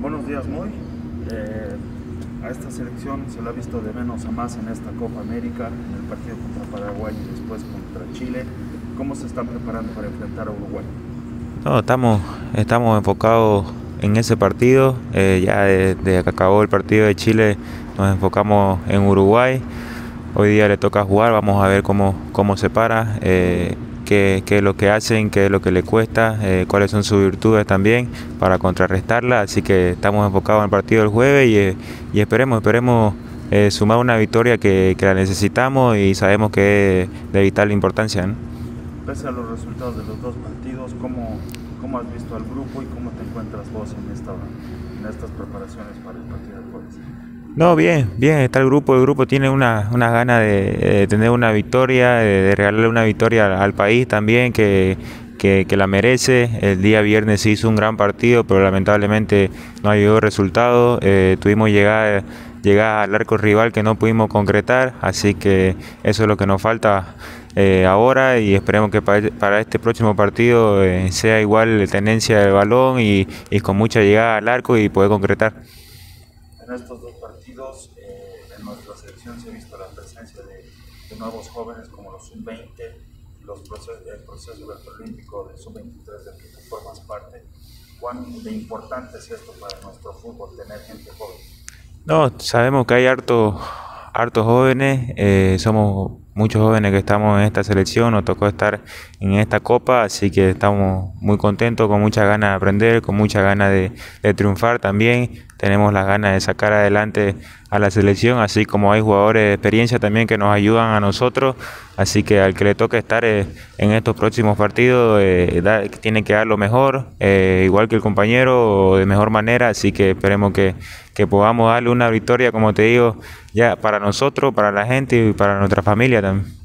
buenos días, Moy. Eh, a esta selección se la ha visto de menos a más en esta Copa América, en el partido contra Paraguay y después contra Chile. ¿Cómo se están preparando para enfrentar a Uruguay? No, estamos, estamos enfocados en ese partido. Eh, ya desde que acabó el partido de Chile nos enfocamos en Uruguay. Hoy día le toca jugar, vamos a ver cómo, cómo se para. Eh, qué, es lo que hacen, qué es lo que le cuesta, eh, cuáles son sus virtudes también para contrarrestarla. Así que estamos enfocados en el partido del jueves y, eh, esperemos, esperemos eh, sumar una victoria que, la necesitamos y sabemos que es de vital importancia. Pese a los resultados de los dos partidos, ¿cómo, cómo has visto al grupo y cómo te encuentras vos en, en estas preparaciones para el partido del jueves? No, bien, bien, está el grupo. El grupo tiene una, una gana de, tener una victoria, de, regalarle una victoria al, país también, que, que, la merece. El día viernes se hizo un gran partido, pero lamentablemente no ayudó resultado. Eh, tuvimos llegar, llegar al arco rival que no pudimos concretar, así que eso es lo que nos falta. Eh, ahora y esperemos que para, este próximo partido eh, sea igual tenencia del balón y, y con mucha llegada al arco y poder concretar en estos dos partidos eh, en nuestra selección se ha visto la presencia de, nuevos jóvenes como los sub-20, los procesos, el proceso olímpico del sub-23 del que tú formas parte. ¿Cuán de importante es esto para nuestro fútbol, tener gente joven? No, sabemos que hay harto, hartos jóvenes, eh, somos muchos jóvenes que estamos en esta selección, nos tocó estar en esta copa, así que estamos muy contentos, con mucha ganas de aprender, con mucha ganas de, de triunfar también. Tenemos las ganas de sacar adelante a la selección, así como hay jugadores de experiencia también que nos ayudan a nosotros, así que al que le toque estar eh, en estos próximos partidos eh, tiene que dar lo mejor, eh, igual que el compañero, de mejor manera, así que esperemos que, que podamos darle una victoria, como te digo, ya para nosotros, para la gente y para nuestra familia también.